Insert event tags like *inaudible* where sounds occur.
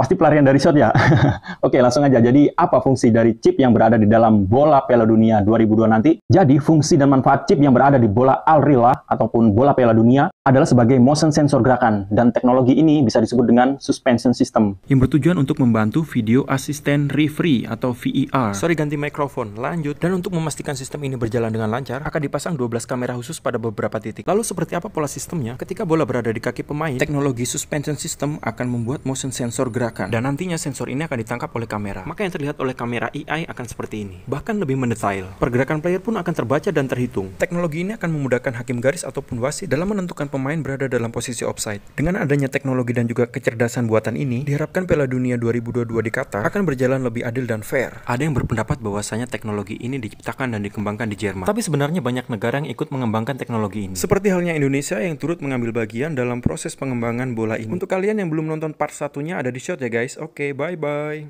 Pasti pelarian dari shot ya? *laughs* Oke, langsung aja. Jadi, apa fungsi dari chip yang berada di dalam bola Piala Dunia 2002 nanti? Jadi, fungsi dan manfaat chip yang berada di bola Al Rila ataupun bola Piala Dunia adalah sebagai motion sensor gerakan dan teknologi ini bisa disebut dengan suspension system yang bertujuan untuk membantu video asisten referee atau VAR. Sorry ganti mikrofon. Lanjut. Dan untuk memastikan sistem ini berjalan dengan lancar, akan dipasang 12 kamera khusus pada beberapa titik. Lalu seperti apa pola sistemnya? Ketika bola berada di kaki pemain, teknologi suspension system akan membuat motion sensor gerakan pergerakan. Dan nantinya sensor ini akan ditangkap oleh kamera. Maka yang terlihat oleh kamera AI akan seperti ini. Bahkan lebih mendetail. Pergerakan player pun akan terbaca dan terhitung. Teknologi ini akan memudahkan hakim garis ataupun wasit dalam menentukan pemain berada dalam posisi offside. Dengan adanya teknologi dan juga kecerdasan buatan ini, diharapkan Piala Dunia 2022 di Qatar akan berjalan lebih adil dan fair. Ada yang berpendapat bahwasanya teknologi ini diciptakan dan dikembangkan di Jerman. Tapi sebenarnya banyak negara yang ikut mengembangkan teknologi ini. Seperti halnya Indonesia yang turut mengambil bagian dalam proses pengembangan bola ini. Untuk kalian yang belum nonton part satunya ada di shot ya guys. Oke, okay, bye-bye.